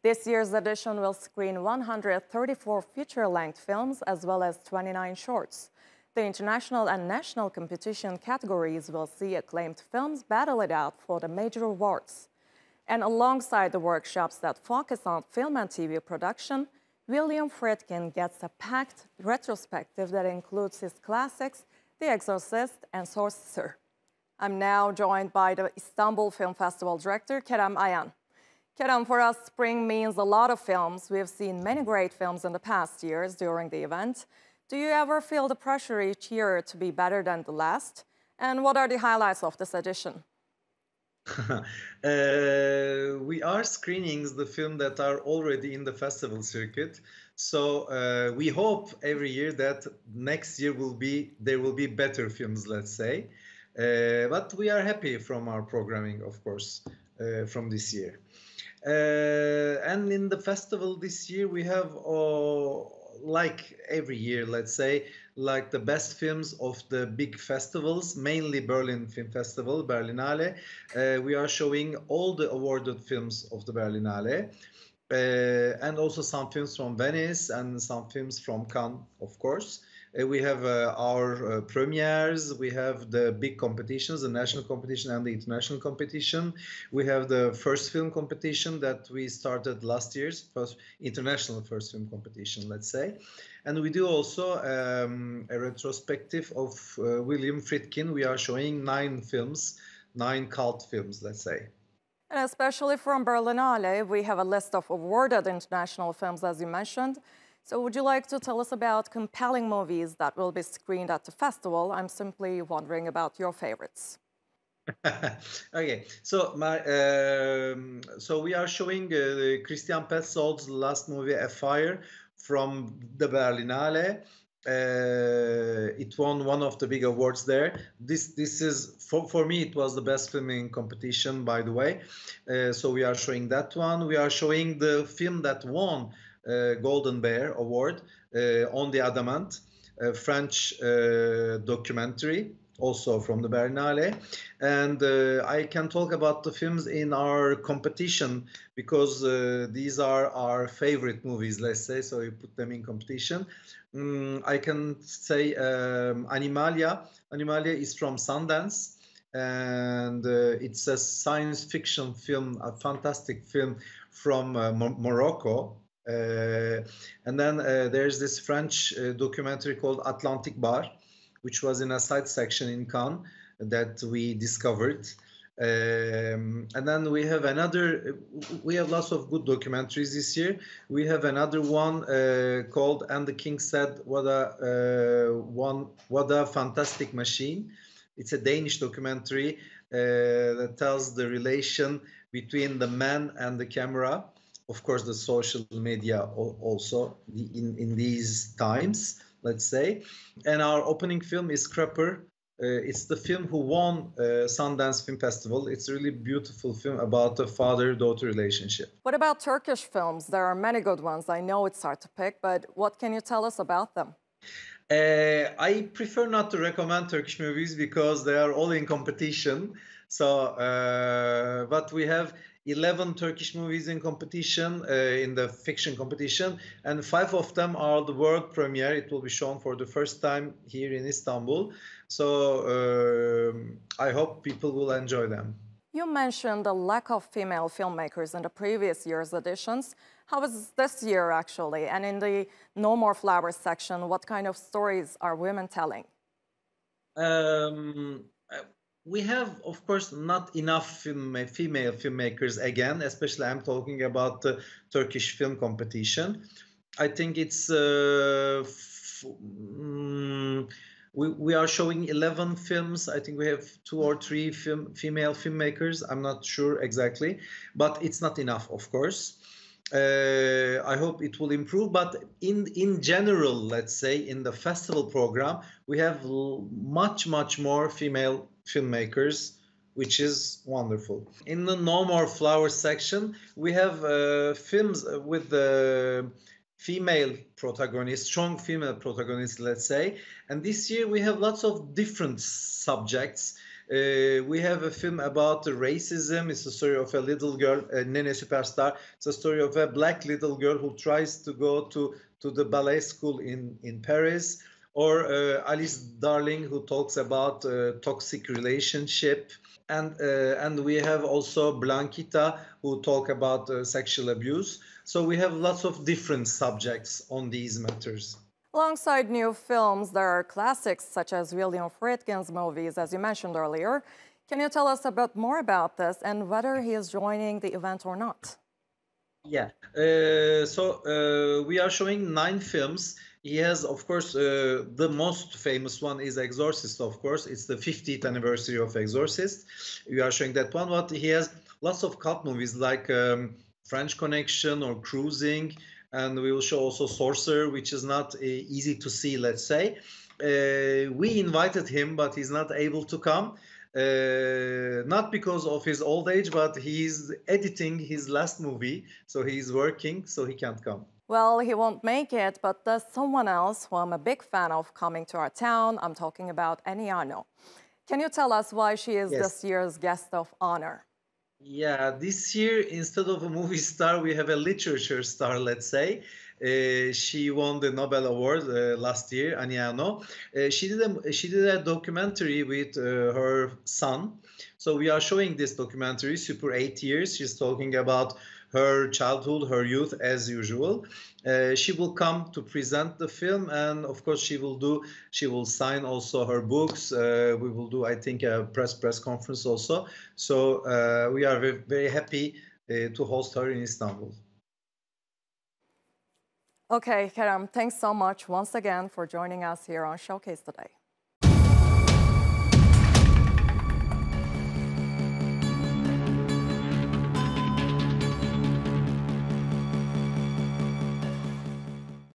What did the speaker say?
This year's edition will screen 134 feature-length films as well as 29 shorts. The international and national competition categories will see acclaimed films battle it out for the major awards. And alongside the workshops that focus on film and TV production, William Friedkin gets a packed retrospective that includes his classics, The Exorcist and Sorcerer. I'm now joined by the Istanbul Film Festival director, Kerem Ayan. Kerem, for us, spring means a lot of films. We have seen many great films in the past years during the event. Do you ever feel the pressure each year to be better than the last? And what are the highlights of this edition? uh, we are screening the film that are already in the festival circuit. So uh, we hope every year that next year will be there will be better films, let's say. Uh, but we are happy from our programming, of course, uh, from this year. Uh, and in the festival this year, we have uh, like every year, let's say, like the best films of the big festivals, mainly Berlin Film Festival, Berlinale. Uh, we are showing all the awarded films of the Berlinale. Uh, and also some films from Venice and some films from Cannes, of course. Uh, we have uh, our uh, premieres, we have the big competitions, the national competition and the international competition. We have the first film competition that we started last year's first international first film competition, let's say. And we do also um, a retrospective of uh, William Friedkin. We are showing nine films, nine cult films, let's say. And especially from Berlinale, we have a list of awarded international films, as you mentioned. So would you like to tell us about compelling movies that will be screened at the festival? I'm simply wondering about your favorites. okay, so my um, so we are showing uh, Christian Petzold's last movie, Afire, from the Berlinale. Uh, it won one of the big awards there. This this is for, for me it was the best filming competition by the way. Uh, so we are showing that one. We are showing the film that won Golden Bear Award uh, on the Adamant, French uh, documentary also from the Berlinale. And uh, I can talk about the films in our competition because uh, these are our favorite movies, let's say, so we put them in competition. Mm, I can say um, Animalia. Animalia is from Sundance. And uh, it's a science fiction film, a fantastic film from Morocco, uh, and then uh, there's this French uh, documentary called Atlantic Bar, which was in a side section in Cannes that we discovered. Um, and then we have another, we have lots of good documentaries this year. We have another one uh, called And the King Said, What a, uh, one, what a Fantastic Machine. It's a Danish documentary uh, that tells the relation between the man and the camera of course, the social media also in, in these times, let's say. And our opening film is Scrapper. Uh, it's the film who won uh, Sundance Film Festival. It's a really beautiful film about a father-daughter relationship. What about Turkish films? There are many good ones. I know it's hard to pick, but what can you tell us about them? Uh, I prefer not to recommend Turkish movies because they are all in competition. So, uh, but we have 11 Turkish movies in competition, uh, in the fiction competition, and five of them are the world premiere. It will be shown for the first time here in Istanbul. So uh, I hope people will enjoy them. You mentioned the lack of female filmmakers in the previous year's editions. How is this year actually? And in the No More Flowers section, what kind of stories are women telling? Um, we have, of course, not enough film, female filmmakers again, especially I'm talking about the Turkish film competition. I think it's uh, mm, we, we are showing 11 films. I think we have two or three film, female filmmakers. I'm not sure exactly, but it's not enough, of course. Uh, I hope it will improve. But in in general, let's say in the festival program, we have much much more female filmmakers, which is wonderful. In the No More Flowers section, we have uh, films with the female protagonists, strong female protagonists, let's say. And this year we have lots of different subjects. Uh, we have a film about racism. It's a story of a little girl, uh, Nene Superstar. It's a story of a black little girl who tries to go to, to the ballet school in, in Paris. Or uh, Alice Darling, who talks about uh, toxic relationship. And, and we have also Blanquita, who talk about sexual abuse. So we have lots of different subjects on these matters. Alongside new films, there are classics such as William Friedkin's movies, as you mentioned earlier. Can you tell us a bit more about this and whether he is joining the event or not? Yeah, uh, so uh, we are showing nine films. He has, of course, uh, the most famous one is Exorcist, of course. It's the 50th anniversary of Exorcist. We are showing that one, but he has lots of cult movies like um, French Connection or Cruising and we will show also Sorcerer, which is not uh, easy to see, let's say. Uh, we invited him, but he's not able to come. Uh, not because of his old age, but he's editing his last movie, so he's working, so he can't come. Well, he won't make it, but there's someone else who I'm a big fan of coming to our town. I'm talking about Annie Ernaux. Can you tell us why she is yes. this year's guest of honor? Yeah, this year instead of a movie star, we have a literature star, let's say. Uh, she won the Nobel Award uh, last year, Annie Ernaux. Uh, she did a she did a documentary with uh, her son. So we are showing this documentary, Super Eight Years. She's talking about her childhood, her youth, as usual. Uh, she will come to present the film, and of course, she will do. She will sign also her books. Uh, we will do, I think, a press press conference also. So uh, we are very, very happy uh, to host her in Istanbul. Okay, Kerem, thanks so much once again for joining us here on Showcase today.